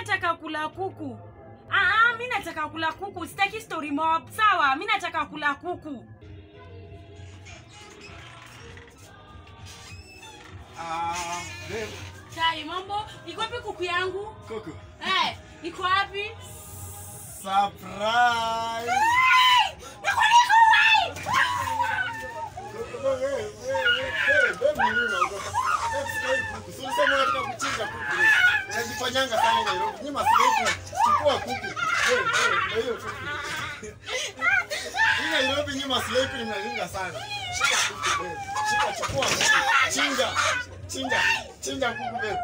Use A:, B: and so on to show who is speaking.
A: nataka kula kuku. Ah, ah, mi nataka kula kuku. Sitaki story mob. Sawa, mi nataka kula kuku.
B: Ah,
A: Chai, mambo? Iko wapi kuku yangu?
B: kuku.
A: Eh, iko wapi?
B: Surprise!
A: Niko niko.
B: wanyanga sana Nairobi. Nyinyi masiletu chukua kuku. Na hiyo kuku. Nyinyi Nairobi nyinyi masiletu mnalinga sana. Shika kuku. Shika chukua kuku. Chinja. Chinja. Chinja kuku wewe.